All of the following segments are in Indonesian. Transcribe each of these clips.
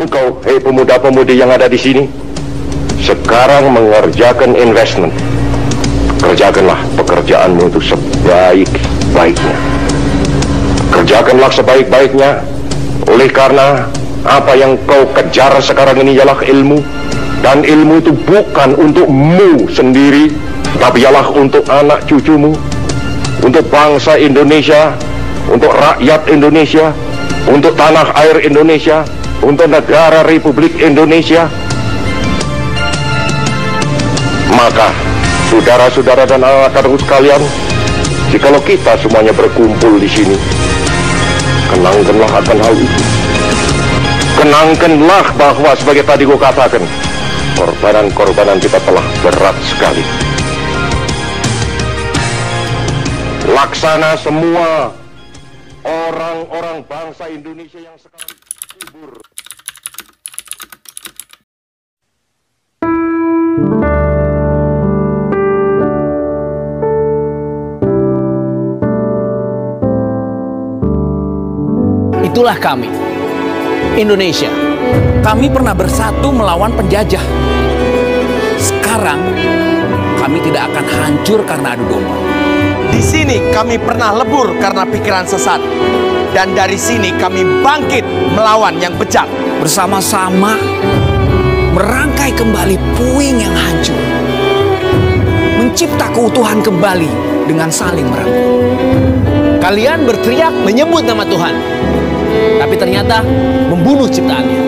Engkau, hei pemuda-pemudi yang ada di sini, sekarang mengerjakan investment. Kerjakanlah pekerjaanmu itu sebaik-baiknya. Kerjakanlah sebaik-baiknya oleh karena apa yang kau kejar sekarang ini ialah ilmu dan ilmu itu bukan untukmu sendiri tapi ialah untuk anak cucumu untuk bangsa Indonesia untuk rakyat Indonesia untuk tanah air Indonesia untuk negara Republik Indonesia maka saudara-saudara dan anak-anakku sekalian jikalau kita semuanya berkumpul di sini kenangkanlah akan hal itu. Kenangkanlah bahwa sebagai tadi gue katakan korbanan-korbanan kita telah berat sekali. Laksana semua orang-orang bangsa Indonesia yang sekarang kubur Itulah kami, Indonesia. Kami pernah bersatu melawan penjajah. Sekarang, kami tidak akan hancur karena adu domba. Di sini kami pernah lebur karena pikiran sesat. Dan dari sini kami bangkit melawan yang bejat. Bersama-sama merangkai kembali puing yang hancur. Mencipta keutuhan kembali dengan saling merangkul. Kalian berteriak menyebut nama Tuhan. Tapi ternyata membunuh ciptaannya.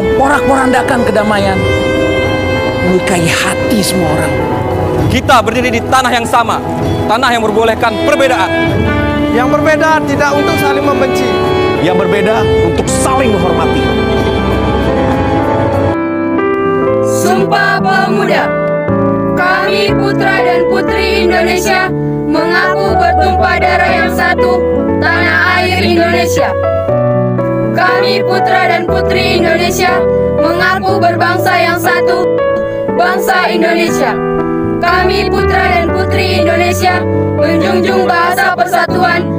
Memporak-porandakan kedamaian. Melukai hati semua orang. Kita berdiri di tanah yang sama, tanah yang memperbolehkan perbedaan. Yang berbeda tidak untuk saling membenci. Yang berbeda untuk saling menghormati. Putra dan putri Indonesia Mengaku bertumpah darah yang satu Tanah air Indonesia. Kami putra dan putri Indonesia Mengaku berbangsa yang satu Bangsa Indonesia. Kami putra dan putri Indonesia Menjunjung bahasa persatuan